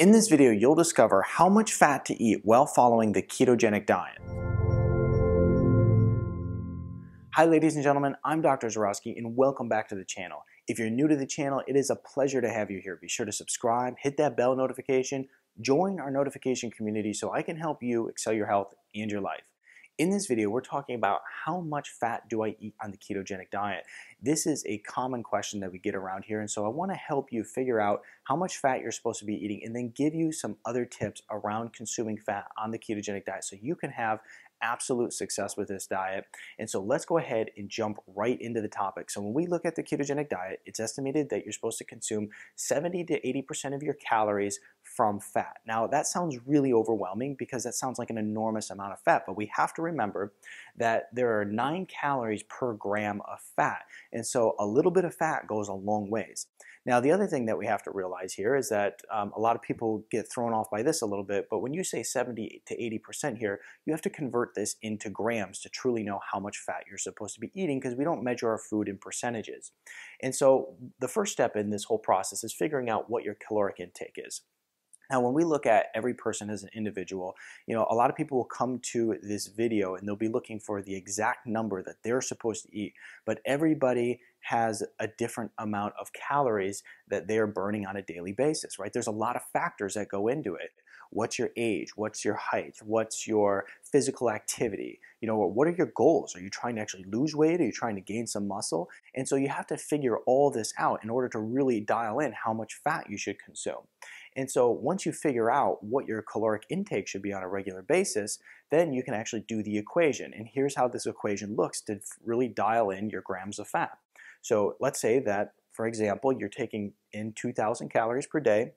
In this video, you'll discover how much fat to eat while following the ketogenic diet. Hi ladies and gentlemen, I'm Dr. Zyrowski and welcome back to the channel. If you're new to the channel, it is a pleasure to have you here. Be sure to subscribe, hit that bell notification, join our notification community so I can help you excel your health and your life. In this video, we're talking about how much fat do I eat on the ketogenic diet? This is a common question that we get around here, and so I wanna help you figure out how much fat you're supposed to be eating and then give you some other tips around consuming fat on the ketogenic diet so you can have absolute success with this diet. And so let's go ahead and jump right into the topic. So when we look at the ketogenic diet, it's estimated that you're supposed to consume 70 to 80% of your calories from fat. Now that sounds really overwhelming because that sounds like an enormous amount of fat, but we have to remember that there are nine calories per gram of fat. And so a little bit of fat goes a long ways. Now, the other thing that we have to realize here is that um, a lot of people get thrown off by this a little bit, but when you say 70 to 80% here, you have to convert this into grams to truly know how much fat you're supposed to be eating because we don't measure our food in percentages. And so the first step in this whole process is figuring out what your caloric intake is. Now, when we look at every person as an individual, you know, a lot of people will come to this video and they'll be looking for the exact number that they're supposed to eat, but everybody has a different amount of calories that they're burning on a daily basis, right? There's a lot of factors that go into it. What's your age? What's your height? What's your physical activity? You know, what are your goals? Are you trying to actually lose weight? Are you trying to gain some muscle? And so you have to figure all this out in order to really dial in how much fat you should consume. And so once you figure out what your caloric intake should be on a regular basis, then you can actually do the equation. And here's how this equation looks to really dial in your grams of fat. So let's say that, for example, you're taking in 2,000 calories per day,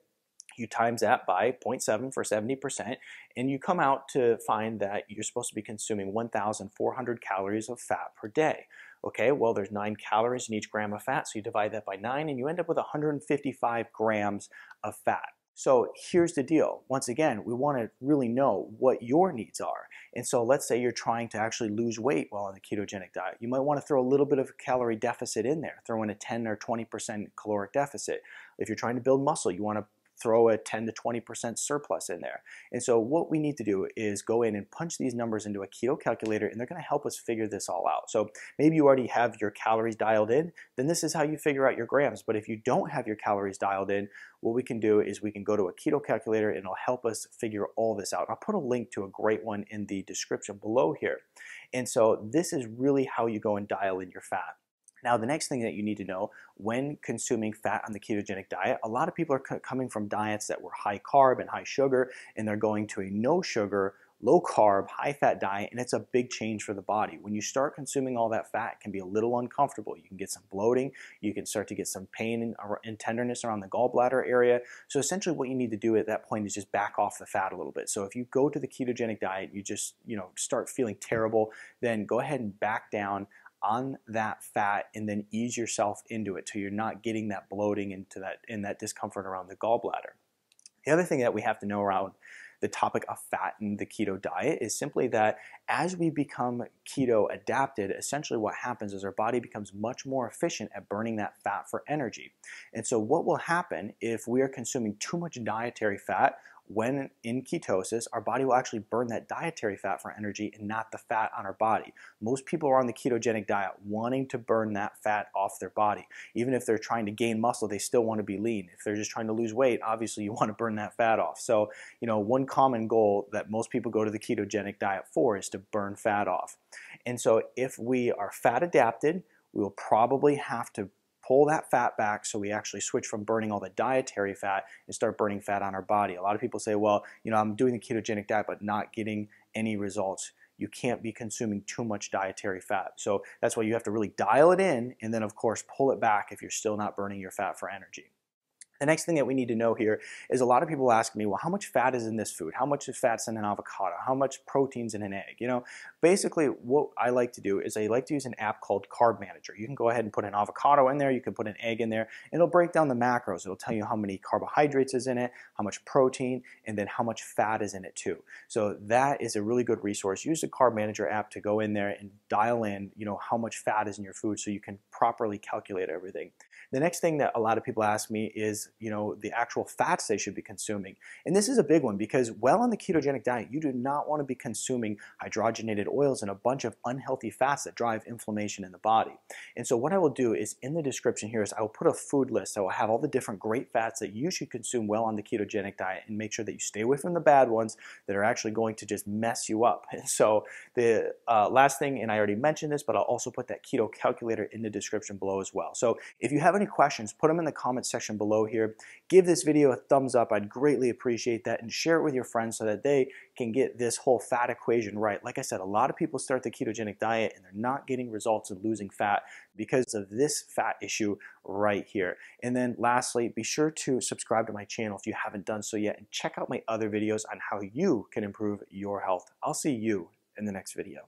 you times that by 0.7 for 70%, and you come out to find that you're supposed to be consuming 1,400 calories of fat per day. Okay, well, there's nine calories in each gram of fat, so you divide that by nine, and you end up with 155 grams of fat. So here's the deal. Once again, we want to really know what your needs are. And so let's say you're trying to actually lose weight while on the ketogenic diet. You might want to throw a little bit of calorie deficit in there, throw in a 10 or 20% caloric deficit. If you're trying to build muscle, you want to throw a 10 to 20% surplus in there. And so what we need to do is go in and punch these numbers into a keto calculator and they're gonna help us figure this all out. So maybe you already have your calories dialed in, then this is how you figure out your grams. But if you don't have your calories dialed in, what we can do is we can go to a keto calculator and it'll help us figure all this out. I'll put a link to a great one in the description below here. And so this is really how you go and dial in your fat. Now, the next thing that you need to know when consuming fat on the ketogenic diet, a lot of people are coming from diets that were high carb and high sugar, and they're going to a no sugar, low carb, high fat diet, and it's a big change for the body. When you start consuming all that fat, it can be a little uncomfortable. You can get some bloating, you can start to get some pain and tenderness around the gallbladder area. So essentially what you need to do at that point is just back off the fat a little bit. So if you go to the ketogenic diet, you just, you know, start feeling terrible, then go ahead and back down on that fat and then ease yourself into it so you're not getting that bloating into that in that discomfort around the gallbladder. The other thing that we have to know around the topic of fat in the keto diet is simply that as we become keto adapted, essentially what happens is our body becomes much more efficient at burning that fat for energy. And so what will happen if we are consuming too much dietary fat when in ketosis, our body will actually burn that dietary fat for energy and not the fat on our body. Most people are on the ketogenic diet wanting to burn that fat off their body. Even if they're trying to gain muscle, they still want to be lean. If they're just trying to lose weight, obviously you want to burn that fat off. So, you know, one common goal that most people go to the ketogenic diet for is to burn fat off. And so if we are fat adapted, we will probably have to pull that fat back so we actually switch from burning all the dietary fat and start burning fat on our body. A lot of people say, well, you know, I'm doing the ketogenic diet but not getting any results. You can't be consuming too much dietary fat. So that's why you have to really dial it in and then, of course, pull it back if you're still not burning your fat for energy. The next thing that we need to know here is a lot of people ask me, well, how much fat is in this food? How much is fat's in an avocado? How much protein's in an egg? You know, basically what I like to do is I like to use an app called Carb Manager. You can go ahead and put an avocado in there, you can put an egg in there, and it'll break down the macros. It'll tell you how many carbohydrates is in it, how much protein, and then how much fat is in it too. So that is a really good resource. Use the Carb Manager app to go in there and dial in, you know, how much fat is in your food so you can properly calculate everything. The next thing that a lot of people ask me is you know, the actual fats they should be consuming. And this is a big one because well on the ketogenic diet, you do not want to be consuming hydrogenated oils and a bunch of unhealthy fats that drive inflammation in the body. And so what I will do is in the description here is I will put a food list. So I will have all the different great fats that you should consume well on the ketogenic diet and make sure that you stay away from the bad ones that are actually going to just mess you up. And so the uh, last thing, and I already mentioned this, but I'll also put that keto calculator in the description below as well. So if you have any questions, put them in the comment section below here. Give this video a thumbs up. I'd greatly appreciate that and share it with your friends so that they can get this whole fat equation right. Like I said, a lot of people start the ketogenic diet and they're not getting results in losing fat because of this fat issue right here. And then lastly, be sure to subscribe to my channel if you haven't done so yet and check out my other videos on how you can improve your health. I'll see you in the next video.